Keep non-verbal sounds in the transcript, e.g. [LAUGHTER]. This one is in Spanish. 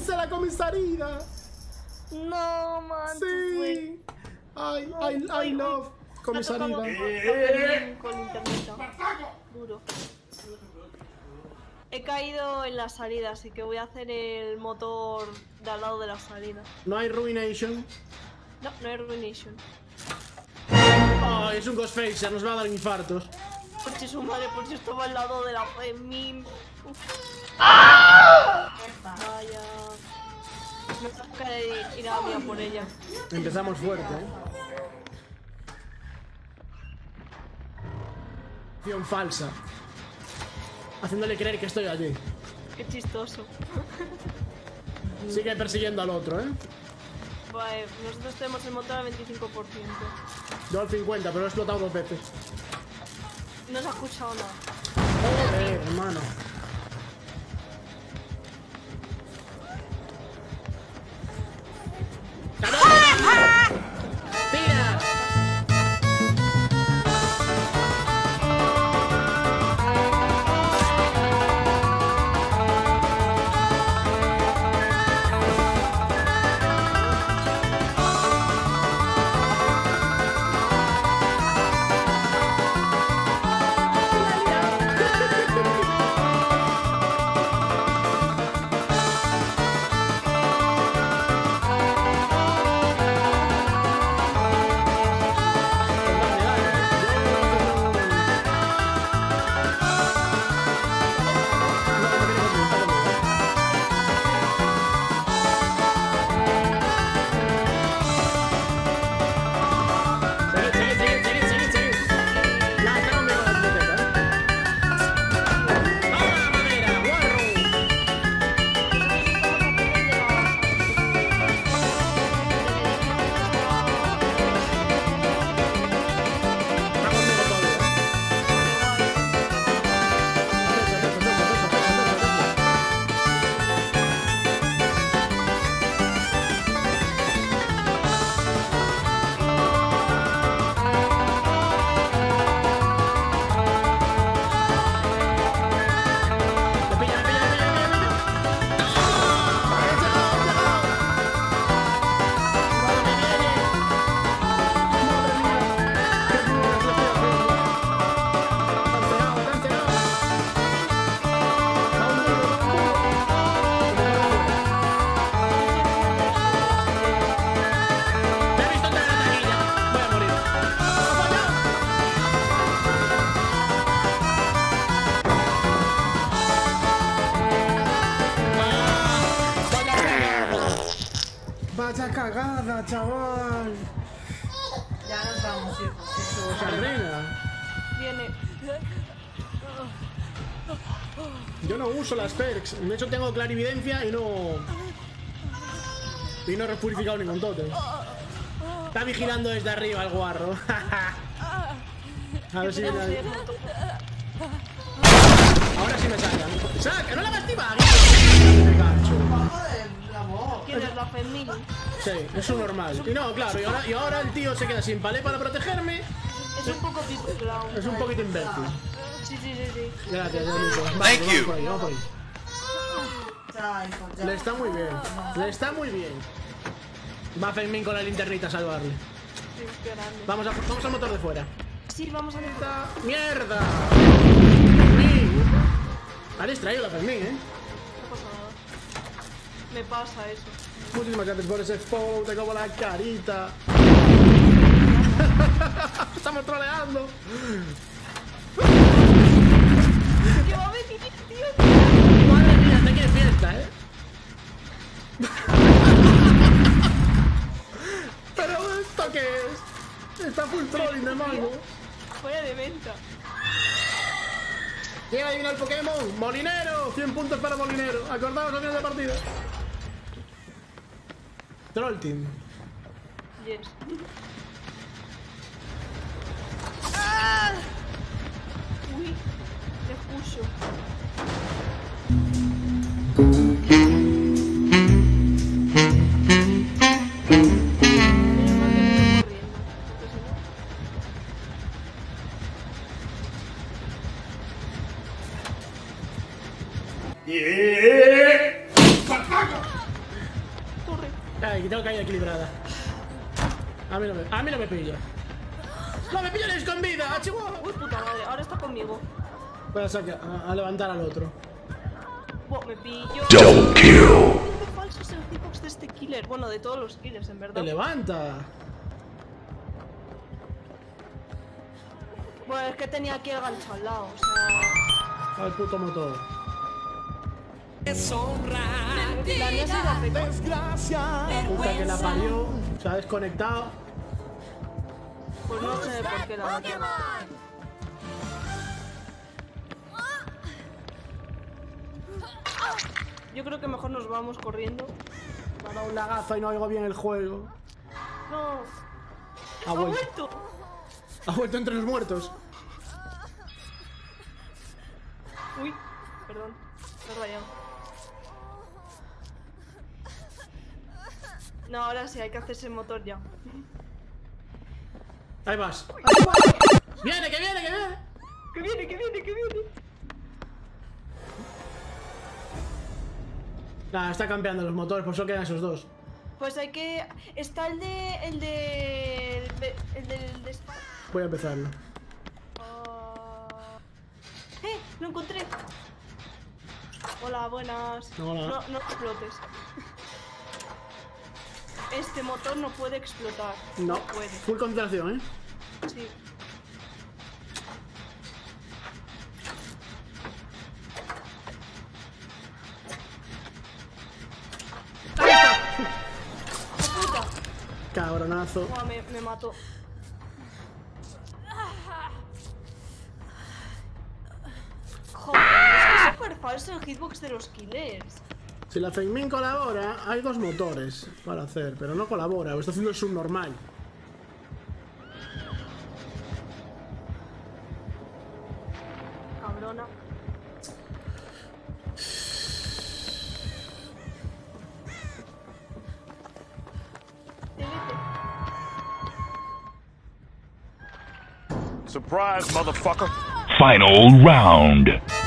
¡Esa es la comisaría! No, man. Sí. Ay, I, I love comisaría. Con internet. Duro. He caído en la salida, así que voy a hacer el motor de al lado de la salida. No hay Ruination. No, no hay Ruination. Ay, es un Ghostfacer, nos va a dar infartos. Coche su madre, por si estaba al lado de la Femim. Vaya. Me toca ir a mí a por ella. Empezamos fuerte, ¿eh? Acción falsa. Haciéndole creer que estoy allí. Qué chistoso. Sigue persiguiendo al otro, ¿eh? Vale, nosotros tenemos el motor al 25%. Yo al 50, pero lo he explotado dos veces. No se ha escuchado nada. Joder, hermano. Cagada, chaval. Ya nos vamos, hijo. Eso. Viene. Yo no uso las perks. De hecho, tengo clarividencia y no. Y no he repurificado ningún totem. Está vigilando desde arriba el guarro. [LAUGHS] A ver si viene. ahí. Sí, es un normal. Y no, claro, y ahora, y ahora el tío se queda sin palé para protegerme. Es un poco Clown. Es un poquito imbécil. Sí, sí, sí, sí. Gracias. Vamos, Thank vamos you. por ahí, vamos por ahí. Le está muy bien. Le está muy bien. Va Fermín con la linternita a salvarle. Vamos, a, vamos al motor de fuera. Sí, vamos a ver. ¡Mierda! Fermín. Ha distraído la Fermín, ¿eh? Me pasa eso. Muchísimas gracias por ese follow, te como la carita. [LAUGHS] Estamos troleando. ¡Que va a venir, tío! Madre mía, te quieres fiesta, ¿eh? [LAUGHS] Pero esto qué es? Está full trolling de mango. Fuera de venta. ¿Quién adivina el Pokémon? ¡Molinero! 100 puntos para Molinero. Acordaos al final de partida. Troll Team. Yes. Uy, te escucho. Ay, que tengo caída equilibrada. A mí no me, a mí no me pilla. ¡No me pillan con vida! ¡Ah, chihuahua! Uy, puta madre, ahora está conmigo. Voy a, sacar, a, a levantar al otro. Buah, me pillo. Double kill. ¿Qué falso es el hitbox de este killer? Bueno, de todos los killers, en ¡Te verdad. levanta! Bueno, es que tenía aquí el gancho al lado, o sea. Al puto motor. La mía se iba a Puta que la parió. Se ha desconectado. Pues no sé por qué la. Yo creo que mejor nos vamos corriendo. Me ha dado un lagazo y no oigo bien el juego. No. Ha ¡Ha vuelto. vuelto! Ha vuelto entre los muertos. Uy, perdón. Me he rayado. No, ahora sí, hay que hacerse el motor ya. Ahí vas. ¡Viene, que viene, que viene! ¡Que viene, que viene, que viene! Nada, está campeando los motores, por eso quedan esos dos. Pues hay que. Está el de. El de. El, de- el del. de Voy a empezarlo. Ah. ¡Eh! ¡Lo encontré! Hola, buenas. Hola. No, no explotes. Este motor no puede explotar. No, puede. full concentración, ¿eh? Sí. Cabronazo. Buah, me, me mató. Joder, es que es súper falso el hitbox de los killers. Si la Fengmin colabora, hay dos motores para hacer, pero no colabora, lo está haciendo el subnormal. Cabrona. Surprise, motherfucker. Final round.